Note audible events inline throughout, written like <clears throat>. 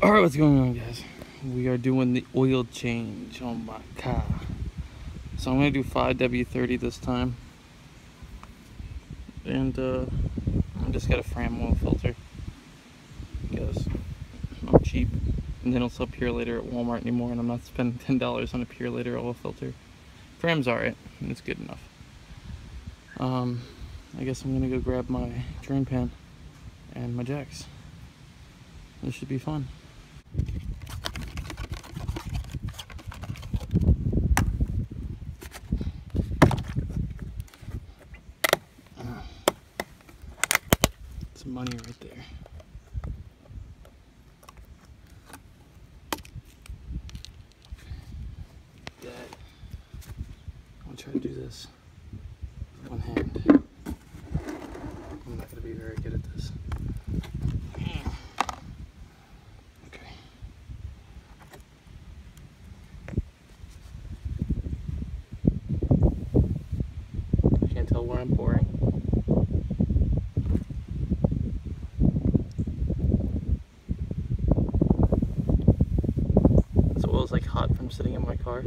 All right, what's going on, guys? We are doing the oil change on my car. So I'm gonna do 5W30 this time. And uh, I just got a Fram oil filter because I'm cheap. And they don't sell Purolator at Walmart anymore, and I'm not spending <laughs> $10 on a Purolator oil filter. Fram's alright, and it's good enough. Um, I guess I'm gonna go grab my drain pan and my jacks. This should be fun. Some money right there. I'm gonna try to do this one hand. I'm not gonna be very good at this. Okay. Can't tell where I'm pouring. This oil is like hot from sitting in my car.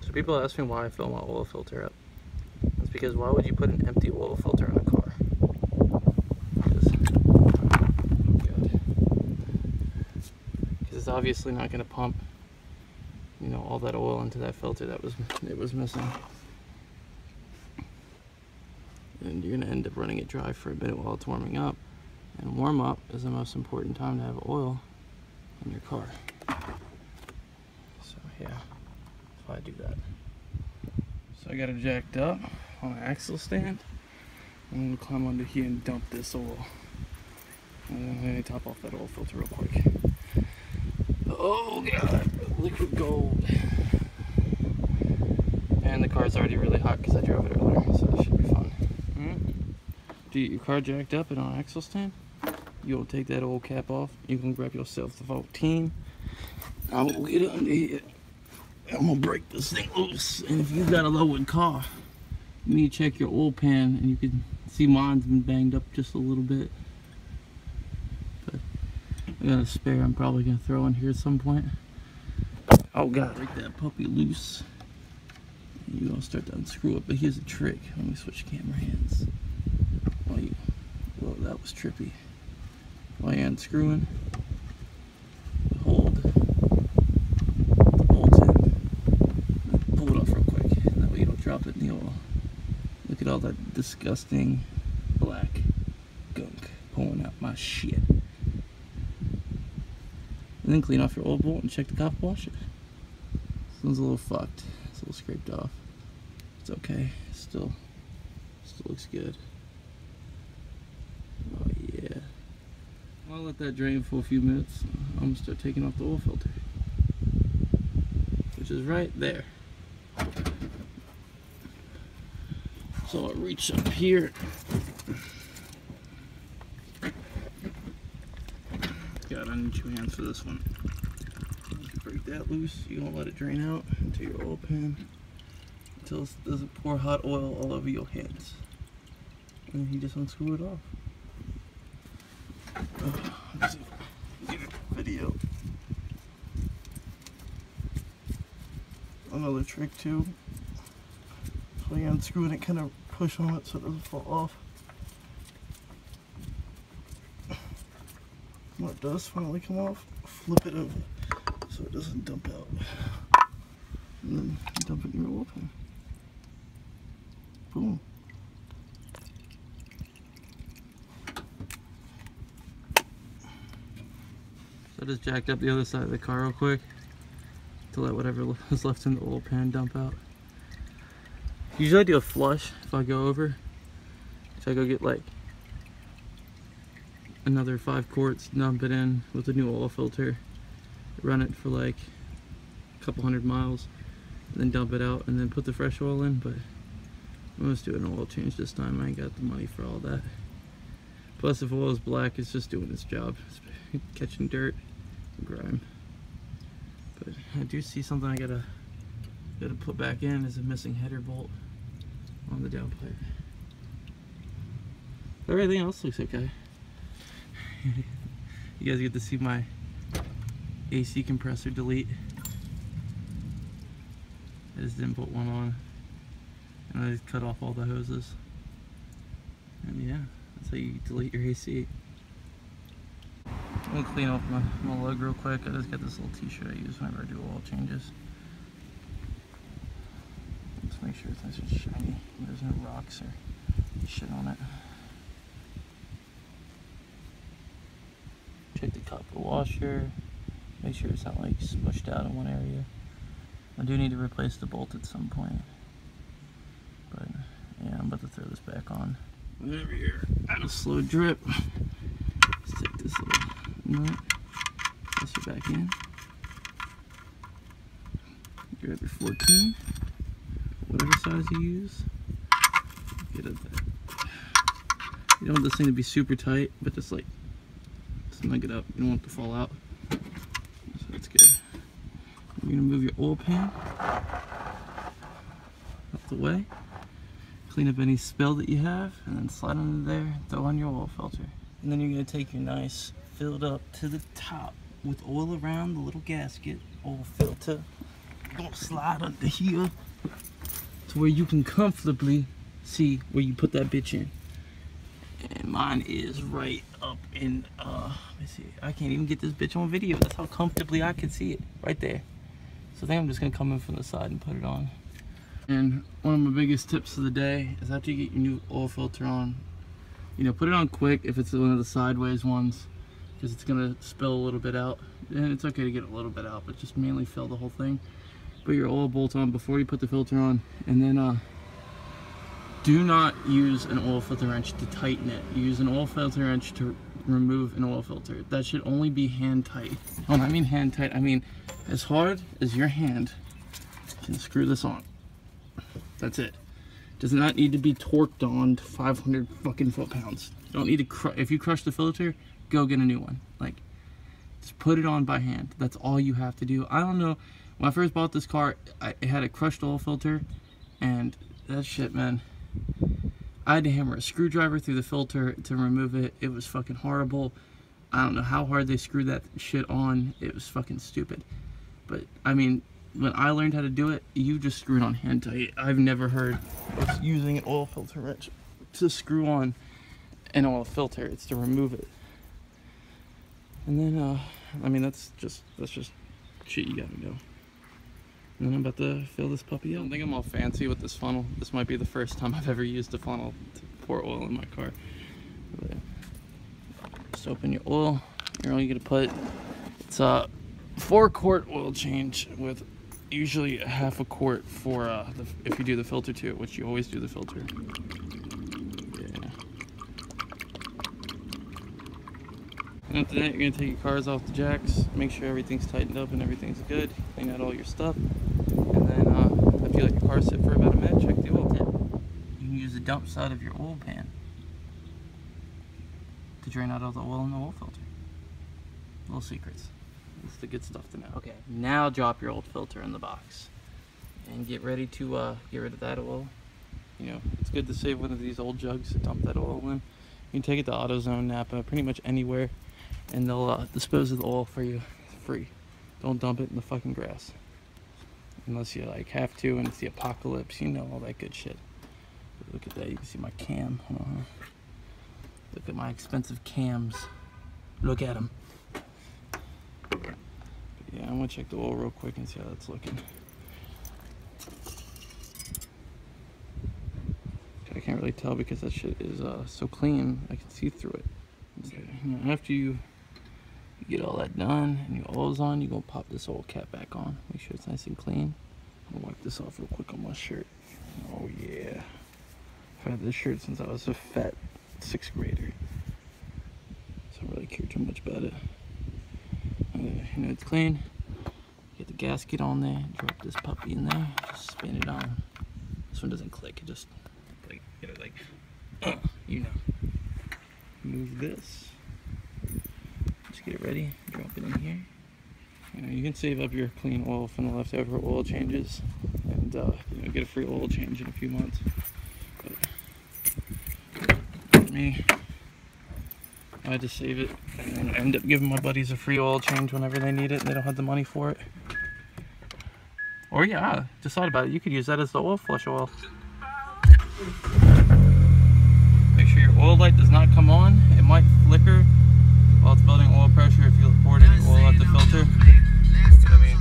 So people ask me why I fill my oil filter up. It's because why would you put an empty oil filter in a car? Because it's obviously not going to pump, you know, all that oil into that filter that was it was missing. And you're going to end up running it dry for a bit while it's warming up. And warm up is the most important time to have oil in your car. So yeah, I do that. So I got it jacked up on an axle stand. I'm gonna climb under here and dump this oil. And then I top off that oil filter real quick. Oh god, liquid gold. And the car's already really hot because I drove it earlier, so that should be fun. Hmm? Do you get your car jacked up and on axle stand? You'll take that old cap off. You can grab yourself the 14. I'm gonna get under here. I'm gonna break this thing loose. And if you've got a low end car, you need to check your oil pan and you can see mine's been banged up just a little bit. But I got a spare I'm probably gonna throw in here at some point. Oh god, break that puppy loose. You're gonna start to unscrew it, but here's a trick. Let me switch camera hands. While you well that was trippy. While you're unscrewing, hold the bolt in. Pull it off real quick. That way you don't drop it in the oil. Look at all that disgusting black gunk pulling out my shit. And then clean off your oil bolt and check the copper washer. This one's a little fucked. It's a little scraped off. It's okay. Still, still looks good. Oh yeah. I'll let that drain for a few minutes. I'm gonna start taking off the oil filter. Which is right there. So I reach up here. God, I need two hands for this one. Break that loose. You don't let it drain out into your oil pan until it doesn't pour hot oil all over your hands. And you just unscrew it off. Oh, video. Another trick too. Unscrew it and kind of push on it so it doesn't fall off. When it does finally come off, flip it over so it doesn't dump out. And then dump it in your oil pan. Boom. So I just jacked up the other side of the car real quick to let whatever <laughs> was left in the oil pan dump out. Usually I do a flush if I go over. So I go get like another five quarts, dump it in with a new oil filter, run it for like a couple hundred miles, then dump it out and then put the fresh oil in, but I'm just doing an oil change this time. I ain't got the money for all that. Plus if oil is black, it's just doing its job. It's catching dirt and grime. But I do see something I gotta gotta put back in is a missing header bolt. On the downpipe. Everything else looks okay. <laughs> you guys get to see my AC compressor delete. I just didn't put one on. And I just cut off all the hoses. And yeah, that's how you delete your AC. I'm gonna clean off my, my lug real quick. I just got this little t-shirt I use whenever I do oil changes. Make sure it's nice and shiny. There's no rocks or shit on it. Check the copper washer. Make sure it's not like smushed out in one area. I do need to replace the bolt at some point. But yeah, I'm about to throw this back on. Over here, out of slow drip. Let's take this little nut, press it back in. Grab your 14, whatever size you use. Get it. You don't want this thing to be super tight, but just like snug it up. You don't want it to fall out. So that's good. You're gonna move your oil pan out the way. Clean up any spill that you have, and then slide under there, throw on your oil filter. And then you're gonna take your nice filled up to the top with oil around the little gasket, oil filter. Don't slide under here where you can comfortably see where you put that bitch in. And mine is right up in, uh, let me see. I can't even get this bitch on video. That's how comfortably I can see it, right there. So I think I'm just gonna come in from the side and put it on. And one of my biggest tips of the day is after you get your new oil filter on, you know, put it on quick if it's one of the sideways ones, because it's gonna spill a little bit out. And it's okay to get a little bit out, but just mainly fill the whole thing. Put your oil bolt on before you put the filter on, and then uh, do not use an oil filter wrench to tighten it. Use an oil filter wrench to remove an oil filter. That should only be hand tight. When I mean hand tight, I mean as hard as your hand can screw this on. That's it. Does not need to be torqued on to 500 fucking foot pounds. Don't need to, if you crush the filter, go get a new one. Like, just put it on by hand. That's all you have to do. I don't know, when I first bought this car, I, it had a crushed oil filter, and that shit, man, I had to hammer a screwdriver through the filter to remove it. It was fucking horrible. I don't know how hard they screwed that shit on. It was fucking stupid. But, I mean, when I learned how to do it, you just screw it on hand tight. I've never heard of using an oil filter wrench to screw on an oil filter. It's to remove it. And then, uh, I mean, that's just, that's just shit you gotta know. And then I'm about to fill this puppy up. I don't think I'm all fancy with this funnel. This might be the first time I've ever used a funnel to pour oil in my car. Just open your oil. You're only gonna put, it's a four quart oil change with usually a half a quart for uh, the, if you do the filter to it, which you always do the filter. Yeah. And after that, you're gonna take your cars off the jacks, make sure everything's tightened up and everything's good, clean out all your stuff, and then uh, after you let your car sit for about a minute, check the oil tip. You can use the dump side of your oil pan to drain out all the oil in the oil filter. Little secrets. That's the good stuff to know. Okay, now drop your old filter in the box and get ready to uh, get rid of that oil. You know, it's good to save one of these old jugs to dump that oil in. You can take it to AutoZone, Napa, pretty much anywhere, and they'll uh, dispose of the oil for you free. Don't dump it in the fucking grass. Unless you like have to and it's the apocalypse, you know, all that good shit. Look at that, you can see my cam. Look at my expensive cams. Look at them. Yeah, I'm gonna check the oil real quick and see how that's looking. I can't really tell because that shit is uh, so clean, I can see through it. Okay. Now after you get all that done and your oil's on, you're gonna pop this oil cap back on. Make sure it's nice and clean. I'm gonna wipe this off real quick on my shirt. Oh yeah. I've had this shirt since I was a fat sixth grader. So I don't really care too much about it you know it's clean get the gasket on there drop this puppy in there just spin it on this one doesn't click it just like get it like uh, <clears throat> you know move this get it ready drop it in here you know you can save up your clean oil from the leftover oil changes and uh, you know get a free oil change in a few months But me, I had to save it and end up giving my buddies a free oil change whenever they need it and they don't have the money for it. Or yeah, decide about it. You could use that as the oil flush oil. Make sure your oil light does not come on. It might flicker while it's building oil pressure if you poured any oil out the filter. I mean,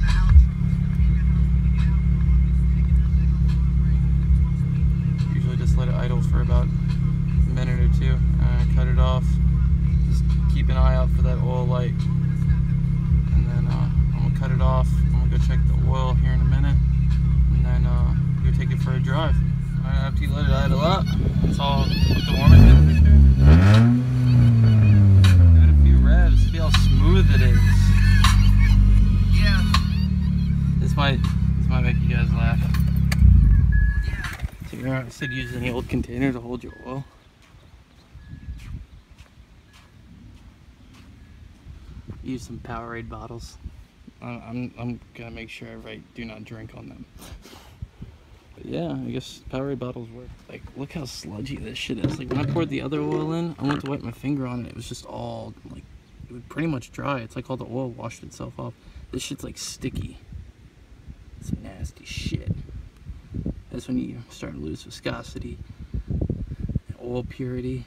usually just let it idle for about a minute or two and cut it off. Just keep an eye out for that oil light. And then uh, I'm gonna cut it off. I'm gonna go check the oil here in a minute. And then uh, go take it for a drive. Alright, after you let it idle up, it's all with the warming temperature. How smooth it is. Yeah. This might this might make you guys laugh. So you're not said use any old container to hold your oil. Use some Powerade bottles. I'm, I'm, I'm gonna make sure I do not drink on them. But yeah, I guess Powerade bottles work. Like, look how sludgy this shit is. Like, when I poured the other oil in, I went to wipe my finger on it. It was just all, like, pretty much dry. It's like all the oil washed itself off. This shit's, like, sticky. It's nasty shit. That's when you start to lose viscosity, oil purity,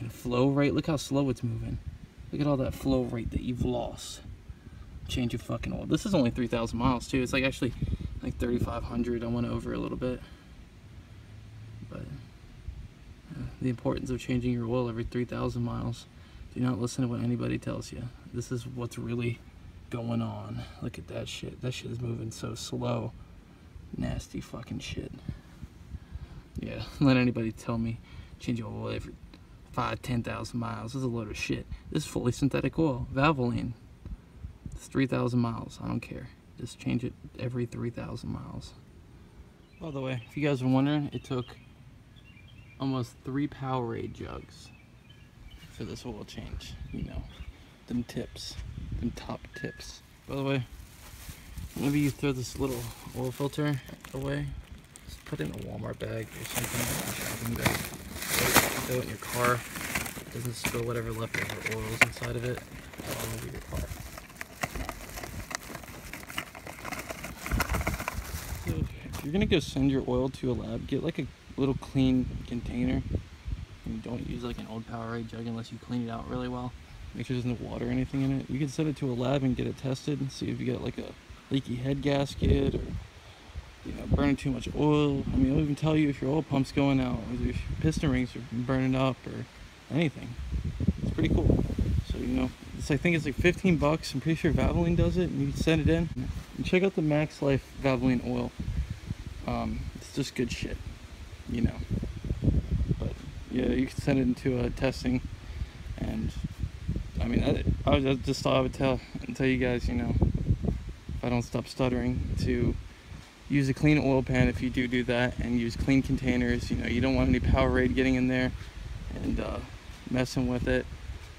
and flow rate. Look how slow it's moving. Look at all that flow rate that you've lost. Change your fucking oil. This is only 3,000 miles too. It's like actually like 3,500. I went over a little bit. But uh, the importance of changing your oil every 3,000 miles. Do not listen to what anybody tells you. This is what's really going on. Look at that shit. That shit is moving so slow. Nasty fucking shit. Yeah, <laughs> let anybody tell me change your oil every five, ten thousand miles. This is a load of shit. This is fully synthetic oil, Valvoline. It's three thousand miles. I don't care. Just change it every three thousand miles. By the way, if you guys are wondering, it took almost three Powerade jugs for this oil change. You know, them tips, them top tips. By the way, whenever you throw this little oil filter away, just put it in a Walmart bag or something, bag. Throw it in your car. It doesn't spill whatever leftover oils inside of it all over your car. So if you're gonna go send your oil to a lab, get like a little clean container. Don't use like an old Powerade jug unless you clean it out really well. Make sure there's no water or anything in it. You can send it to a lab and get it tested and see if you got like a leaky head gasket or you know, burning too much oil. I mean, it'll even tell you if your oil pump's going out, or if your piston rings are burning up, or anything. It's pretty cool. So, you know, it's, I think it's like 15 bucks. I'm pretty sure Valvoline does it, and you can send it in. And check out the Max Life Valvoline oil. Um, it's just good shit, you know. Yeah, you can send it into a testing, and, I mean, I, I just thought I would tell, tell you guys, you know, if I don't stop stuttering, to use a clean oil pan if you do do that and use clean containers. You know you don't want any Powerade getting in there and uh, messing with it.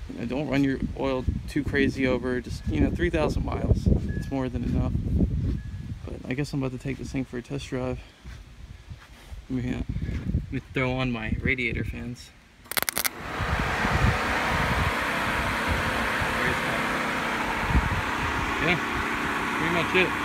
You know, don't run your oil too crazy over just you know 3,000 miles. It's more than enough. But I guess I'm about to take this thing for a test drive. Uh, let me throw on my radiator fans. Yeah pretty much it